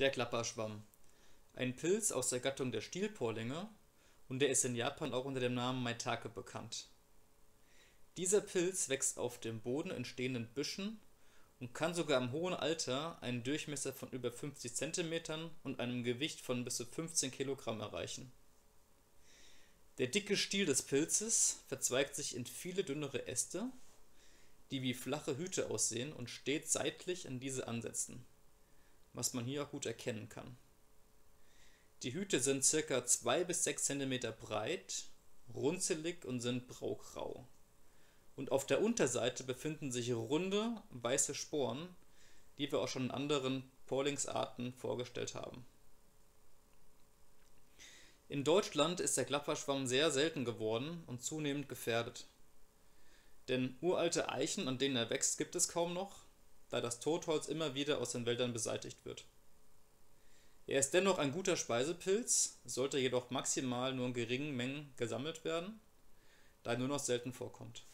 Der Klapperschwamm. Ein Pilz aus der Gattung der Stielporlinge und der ist in Japan auch unter dem Namen Maitake bekannt. Dieser Pilz wächst auf dem Boden in stehenden Büschen und kann sogar im hohen Alter einen Durchmesser von über 50 Zentimetern und einem Gewicht von bis zu 15 Kilogramm erreichen. Der dicke Stiel des Pilzes verzweigt sich in viele dünnere Äste, die wie flache Hüte aussehen und stets seitlich an diese ansetzen, was man hier auch gut erkennen kann. Die Hüte sind ca. 2 bis 6 cm breit, runzelig und sind graugrau, und auf der Unterseite befinden sich runde, weiße Sporen, die wir auch schon in anderen Porlingsarten vorgestellt haben. In Deutschland ist der Klapperschwamm sehr selten geworden und zunehmend gefährdet. Denn uralte Eichen, an denen er wächst, gibt es kaum noch, da das Totholz immer wieder aus den Wäldern beseitigt wird. Er ist dennoch ein guter Speisepilz, sollte jedoch maximal nur in geringen Mengen gesammelt werden, da er nur noch selten vorkommt